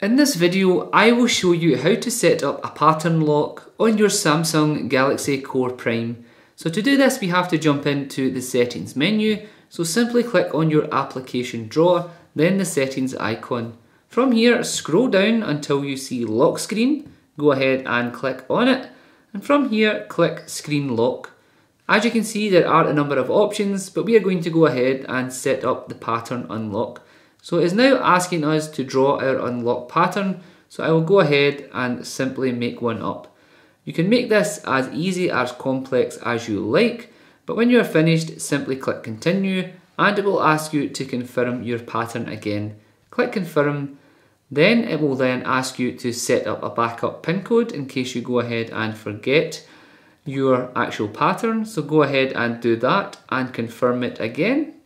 In this video, I will show you how to set up a pattern lock on your Samsung Galaxy Core Prime. So to do this, we have to jump into the settings menu. So simply click on your application drawer, then the settings icon. From here, scroll down until you see lock screen. Go ahead and click on it. And from here, click screen lock. As you can see, there are a number of options, but we are going to go ahead and set up the pattern unlock. So it is now asking us to draw our unlock pattern, so I will go ahead and simply make one up. You can make this as easy as complex as you like, but when you are finished, simply click continue and it will ask you to confirm your pattern again. Click confirm, then it will then ask you to set up a backup pin code in case you go ahead and forget your actual pattern. So go ahead and do that and confirm it again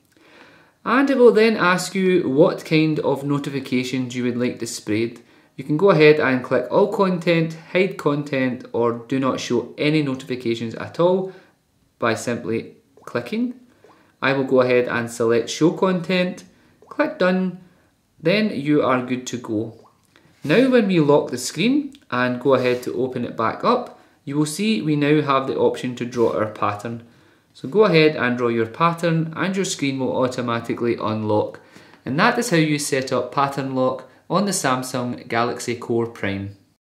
and it will then ask you what kind of notifications you would like displayed. You can go ahead and click all content, hide content or do not show any notifications at all by simply clicking. I will go ahead and select show content, click done, then you are good to go. Now when we lock the screen and go ahead to open it back up, you will see we now have the option to draw our pattern. So go ahead and draw your pattern and your screen will automatically unlock. And that is how you set up pattern lock on the Samsung Galaxy Core Prime.